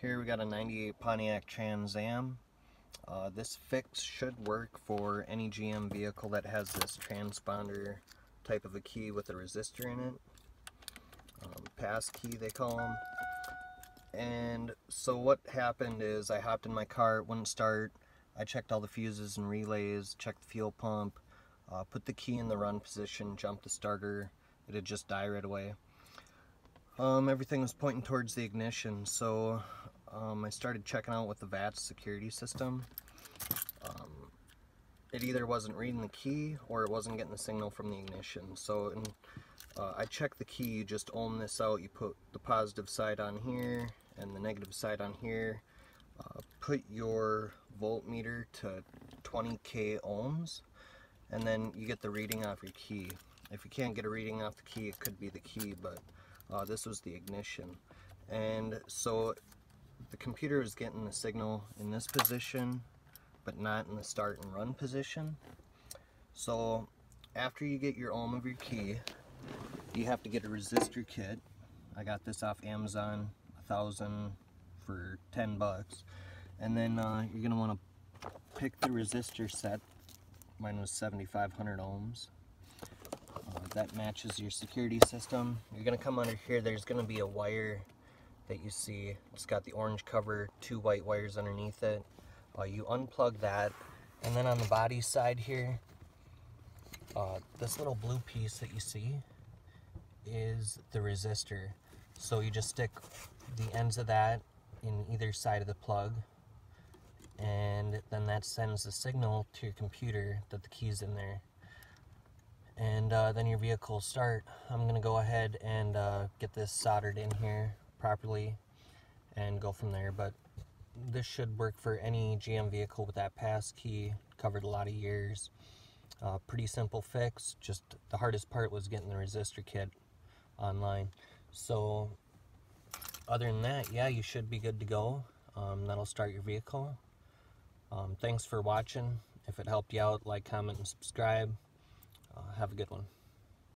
Here we got a 98 Pontiac Trans Am. Uh, this fix should work for any GM vehicle that has this transponder type of a key with a resistor in it. Um, pass key they call them. And so what happened is I hopped in my car, it wouldn't start. I checked all the fuses and relays, checked the fuel pump, uh, put the key in the run position, jumped the starter, it'd just die right away. Um, everything was pointing towards the ignition, so um, I started checking out with the VATS security system. Um, it either wasn't reading the key or it wasn't getting the signal from the ignition. So in, uh, I checked the key, you just ohm this out, you put the positive side on here and the negative side on here. Uh, put your voltmeter to 20k ohms and then you get the reading off your key. If you can't get a reading off the key, it could be the key, but uh, this was the ignition. And so the computer is getting the signal in this position, but not in the start and run position. So after you get your ohm of your key, you have to get a resistor kit. I got this off Amazon, a thousand for 10 bucks. And then uh, you're gonna wanna pick the resistor set. Mine was 7,500 ohms. That matches your security system. You're gonna come under here, there's gonna be a wire that you see. It's got the orange cover, two white wires underneath it. Uh, you unplug that, and then on the body side here, uh, this little blue piece that you see is the resistor. So you just stick the ends of that in either side of the plug and then that sends the signal to your computer that the key's in there and uh, then your vehicle start. I'm gonna go ahead and uh, get this soldered in here properly and go from there. But this should work for any GM vehicle with that pass key covered a lot of years. Uh, pretty simple fix just the hardest part was getting the resistor kit online. So other than that yeah you should be good to go. Um, that'll start your vehicle. Um, thanks for watching. If it helped you out like comment and subscribe have a good one